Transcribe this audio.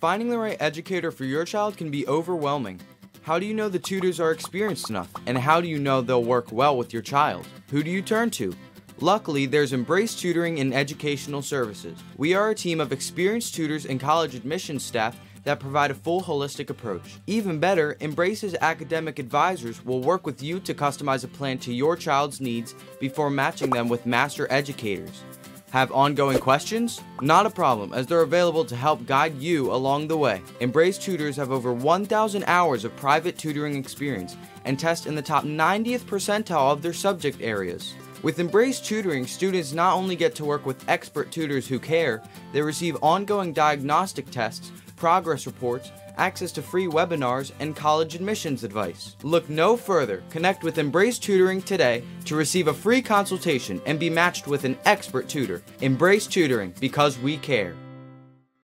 Finding the right educator for your child can be overwhelming. How do you know the tutors are experienced enough? And how do you know they'll work well with your child? Who do you turn to? Luckily, there's Embrace Tutoring and Educational Services. We are a team of experienced tutors and college admissions staff that provide a full holistic approach. Even better, Embrace's academic advisors will work with you to customize a plan to your child's needs before matching them with master educators. Have ongoing questions? Not a problem, as they're available to help guide you along the way. Embrace Tutors have over 1,000 hours of private tutoring experience and test in the top 90th percentile of their subject areas. With Embrace Tutoring, students not only get to work with expert tutors who care, they receive ongoing diagnostic tests, progress reports, access to free webinars, and college admissions advice. Look no further. Connect with Embrace Tutoring today to receive a free consultation and be matched with an expert tutor. Embrace Tutoring because we care.